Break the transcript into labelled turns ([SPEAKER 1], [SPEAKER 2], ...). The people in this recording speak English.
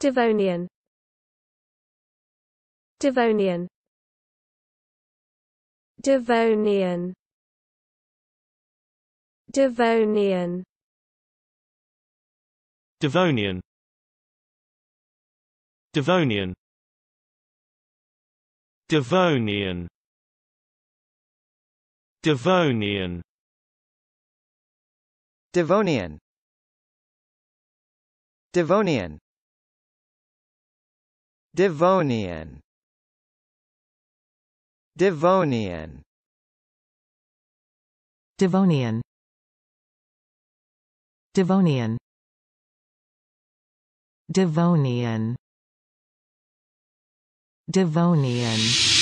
[SPEAKER 1] Devonian Devonian Devonian Devonian
[SPEAKER 2] Devonian Devonian Devonian Devonian
[SPEAKER 3] Devonian Devonian Devonian. Devonian.
[SPEAKER 4] Devonian. Devonian. Devonian. Devonian